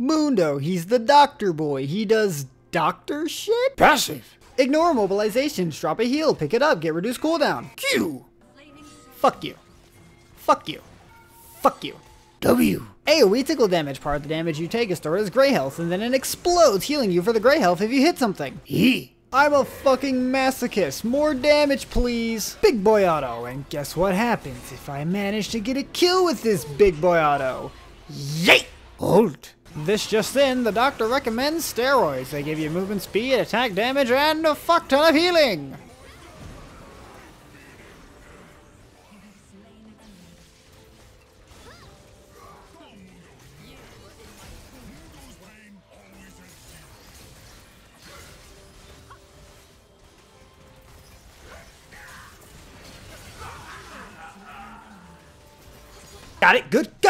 Mundo, he's the doctor boy. He does doctor shit? Passive. Ignore mobilizations, drop a heal, pick it up, get reduced cooldown. Q. Fuck you. Fuck you. Fuck you. W. AoE tickle damage. Part of the damage you take is stored as gray health, and then it explodes, healing you for the gray health if you hit something. E. I'm a fucking masochist. More damage, please. Big boy auto. And guess what happens if I manage to get a kill with this big boy auto? Yay! Ult. This just in, the doctor recommends steroids. They give you movement speed, attack damage, and a fuck ton of healing. Got it, good, go!